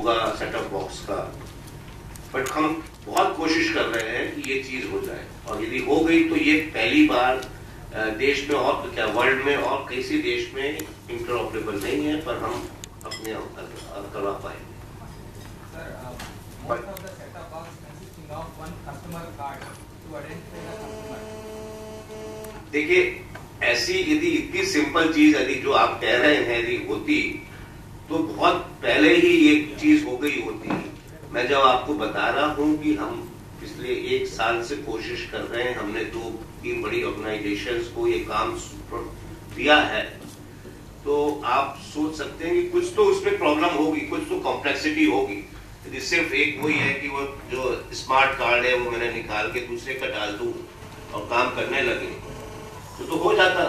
होगा setup box का। But हम बहुत कोशिश कर रहे हैं कि ये चीज़ हो जाए। और यदि हो गई तो ये पहली बार देश में और क्या वर्ल्ड में और किसी देश में इंटरऑपरेबल नहीं है पर हम अपने करवा पाएँगे। Customer. देखिए ऐसी यदि इतनी सिंपल चीज़ यदि जो आप कह रहे हैं यदि होती तो बहुत पहले ही ये चीज़ हो गई होती। है मैं जब आपको बता रहा हूँ कि हम पिछले एक साल से कोशिश कर रहे हैं हमने दो तीन बड़ी ऑर्गेनाइजेशंस को ये काम दिया है तो आप सोच सकते हैं कि कुछ तो उसमें प्रॉब्लम होगी कुछ तो कॉम्प्लेक्सिटी होगी। यदि सिर्फ़ एक वही है कि वो जो स्मार्ट कार्ड है वो मैंने निकाल के दूसरे का डाल दूँ और काम करने लगे। तो, तो हो जाता।